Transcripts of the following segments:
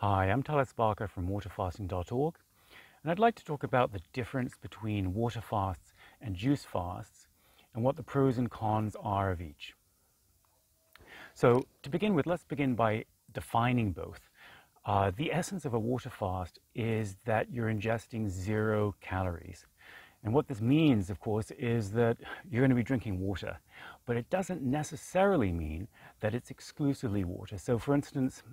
Hi, I'm Tallis Barker from waterfasting.org, and I'd like to talk about the difference between water fasts and juice fasts and what the pros and cons are of each. So, to begin with, let's begin by defining both. Uh, the essence of a water fast is that you're ingesting zero calories. And what this means, of course, is that you're going to be drinking water, but it doesn't necessarily mean that it's exclusively water. So, for instance,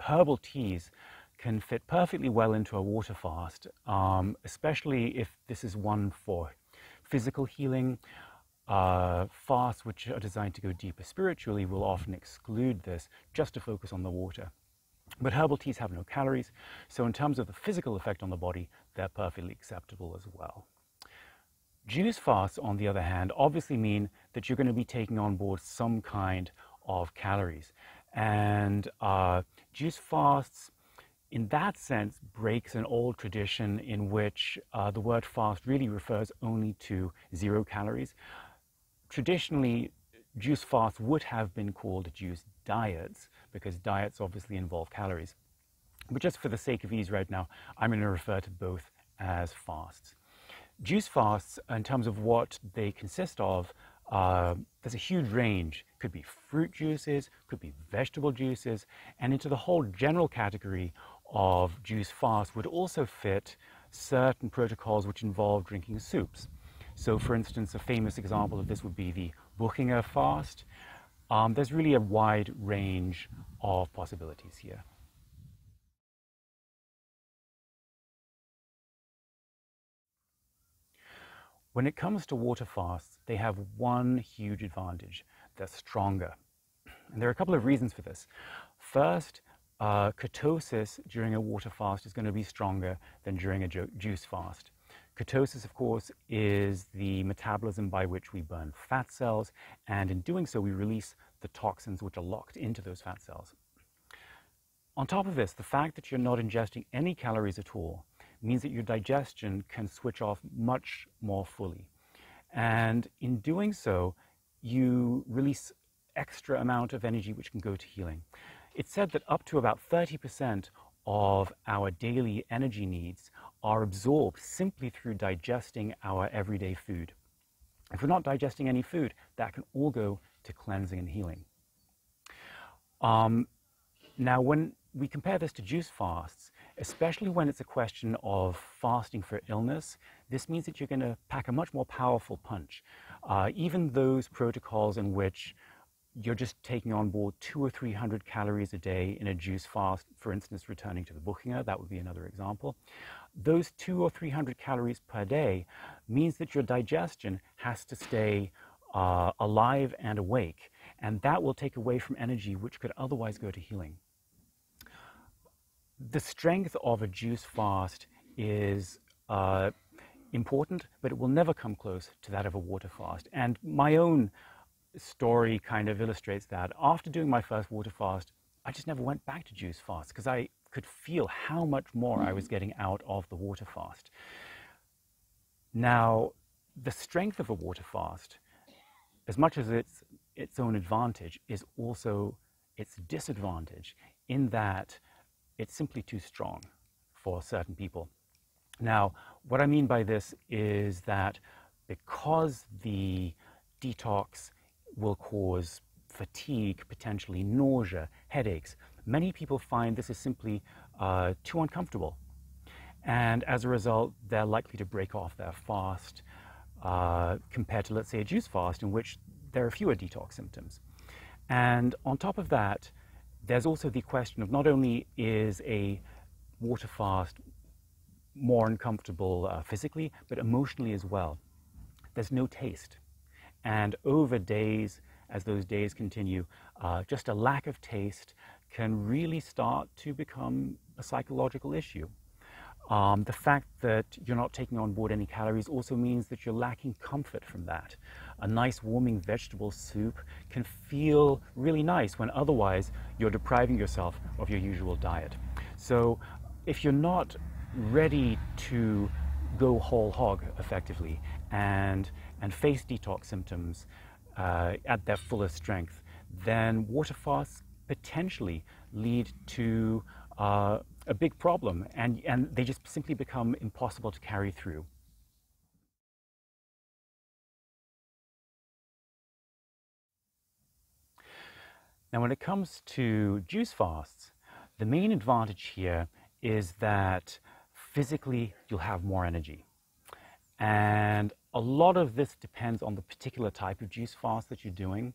herbal teas can fit perfectly well into a water fast, um, especially if this is one for physical healing. Uh, fasts which are designed to go deeper spiritually will often exclude this just to focus on the water. But herbal teas have no calories, so in terms of the physical effect on the body, they're perfectly acceptable as well. Juice fasts, on the other hand, obviously mean that you're going to be taking on board some kind of calories. And uh, juice fasts, in that sense, breaks an old tradition in which uh, the word fast really refers only to zero calories. Traditionally, juice fasts would have been called juice diets because diets obviously involve calories. But just for the sake of ease right now, I'm going to refer to both as fasts. Juice fasts, in terms of what they consist of, uh, there's a huge range. Could be fruit juices, could be vegetable juices, and into the whole general category of juice fast would also fit certain protocols which involve drinking soups. So, for instance, a famous example of this would be the Buchinger fast. Um, there's really a wide range of possibilities here. When it comes to water fasts, they have one huge advantage. They're stronger. And there are a couple of reasons for this. First, uh, ketosis during a water fast is going to be stronger than during a juice fast. Ketosis, of course, is the metabolism by which we burn fat cells, and in doing so, we release the toxins which are locked into those fat cells. On top of this, the fact that you're not ingesting any calories at all means that your digestion can switch off much more fully. And in doing so, you release extra amount of energy which can go to healing. It's said that up to about 30% of our daily energy needs are absorbed simply through digesting our everyday food. If we're not digesting any food, that can all go to cleansing and healing. Um, now, when we compare this to juice fasts, especially when it's a question of fasting for illness, this means that you're going to pack a much more powerful punch. Uh, even those protocols in which you're just taking on board two or three hundred calories a day in a juice fast, for instance, returning to the Buchinger, that would be another example. Those two or three hundred calories per day means that your digestion has to stay uh, alive and awake, and that will take away from energy which could otherwise go to healing the strength of a juice fast is uh, important, but it will never come close to that of a water fast. And my own story kind of illustrates that. After doing my first water fast, I just never went back to juice fast because I could feel how much more I was getting out of the water fast. Now, the strength of a water fast, as much as it's its own advantage, is also its disadvantage in that it's simply too strong for certain people. Now, what I mean by this is that because the detox will cause fatigue, potentially nausea, headaches, many people find this is simply uh, too uncomfortable. And as a result, they're likely to break off their fast uh, compared to, let's say, a juice fast, in which there are fewer detox symptoms. And on top of that, there's also the question of not only is a water fast more uncomfortable uh, physically, but emotionally as well. There's no taste. And over days, as those days continue, uh, just a lack of taste can really start to become a psychological issue. Um, the fact that you're not taking on board any calories also means that you're lacking comfort from that. A nice warming vegetable soup can feel really nice when otherwise you're depriving yourself of your usual diet. So if you're not ready to go whole hog effectively and, and face detox symptoms uh, at their fullest strength, then water fasts potentially lead to uh, a big problem and, and they just simply become impossible to carry through. Now, when it comes to juice fasts, the main advantage here is that physically you'll have more energy. And a lot of this depends on the particular type of juice fast that you're doing.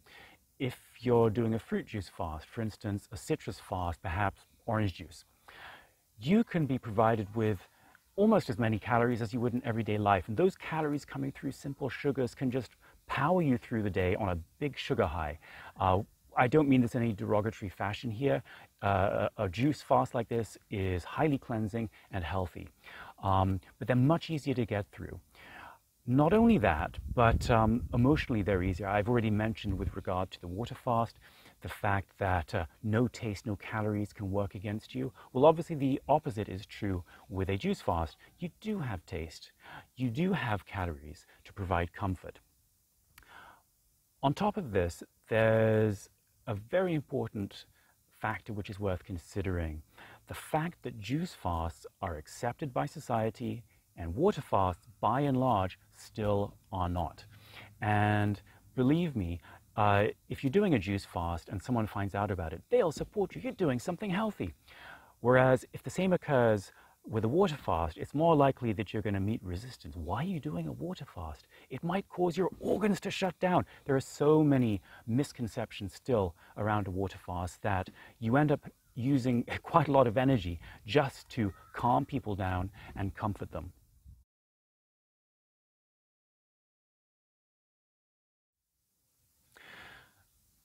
If you're doing a fruit juice fast, for instance, a citrus fast, perhaps orange juice, you can be provided with almost as many calories as you would in everyday life. And those calories coming through simple sugars can just power you through the day on a big sugar high. Uh, I don't mean this in any derogatory fashion here. Uh, a juice fast like this is highly cleansing and healthy, um, but they're much easier to get through. Not only that, but um, emotionally they're easier. I've already mentioned with regard to the water fast, the fact that uh, no taste, no calories can work against you. Well, obviously the opposite is true with a juice fast. You do have taste. You do have calories to provide comfort. On top of this, there's a very important factor which is worth considering. The fact that juice fasts are accepted by society and water fasts, by and large, still are not. And believe me, uh, if you're doing a juice fast and someone finds out about it, they'll support you. You're doing something healthy. Whereas if the same occurs with a water fast, it's more likely that you're going to meet resistance. Why are you doing a water fast? It might cause your organs to shut down. There are so many misconceptions still around a water fast that you end up using quite a lot of energy just to calm people down and comfort them.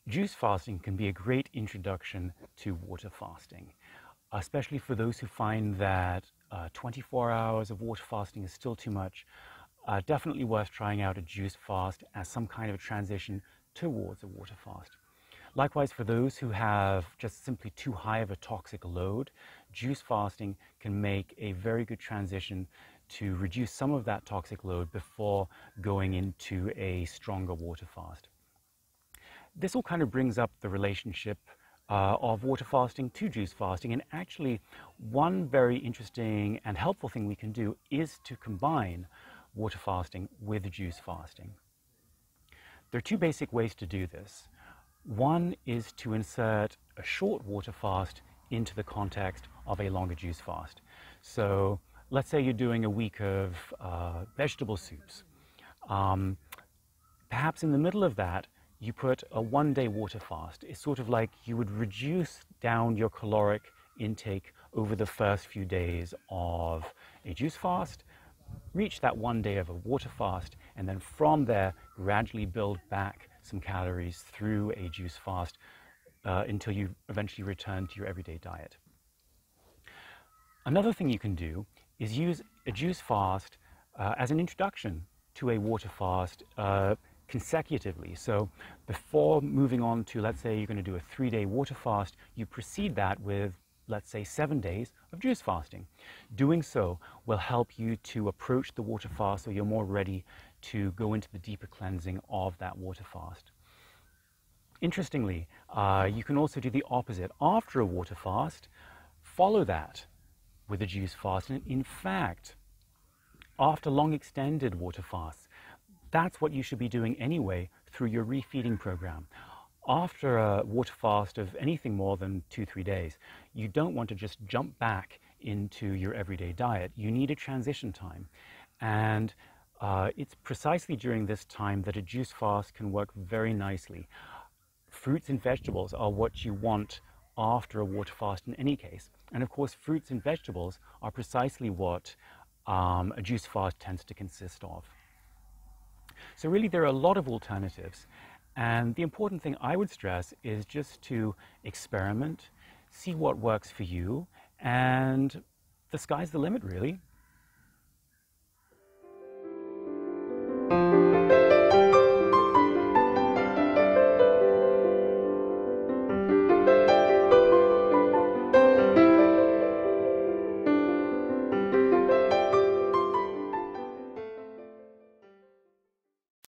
Juice fasting can be a great introduction to water fasting, especially for those who find that uh, 24 hours of water fasting is still too much. Uh, definitely worth trying out a juice fast as some kind of a transition towards a water fast. Likewise, for those who have just simply too high of a toxic load, juice fasting can make a very good transition to reduce some of that toxic load before going into a stronger water fast this all kind of brings up the relationship uh, of water fasting to juice fasting. And actually, one very interesting and helpful thing we can do is to combine water fasting with juice fasting. There are two basic ways to do this. One is to insert a short water fast into the context of a longer juice fast. So let's say you're doing a week of uh, vegetable soups. Um, perhaps in the middle of that, you put a one day water fast. It's sort of like you would reduce down your caloric intake over the first few days of a juice fast, reach that one day of a water fast, and then from there gradually build back some calories through a juice fast uh, until you eventually return to your everyday diet. Another thing you can do is use a juice fast uh, as an introduction to a water fast. Uh, consecutively. So before moving on to, let's say you're going to do a three day water fast, you precede that with, let's say, seven days of juice fasting. Doing so will help you to approach the water fast so you're more ready to go into the deeper cleansing of that water fast. Interestingly, uh, you can also do the opposite. After a water fast, follow that with a juice fast. And in fact, after long extended water fasts, that's what you should be doing anyway through your refeeding program. After a water fast of anything more than two, three days, you don't want to just jump back into your everyday diet. You need a transition time. And uh, it's precisely during this time that a juice fast can work very nicely. Fruits and vegetables are what you want after a water fast in any case. And of course, fruits and vegetables are precisely what um, a juice fast tends to consist of. So really there are a lot of alternatives. And the important thing I would stress is just to experiment, see what works for you, and the sky's the limit, really.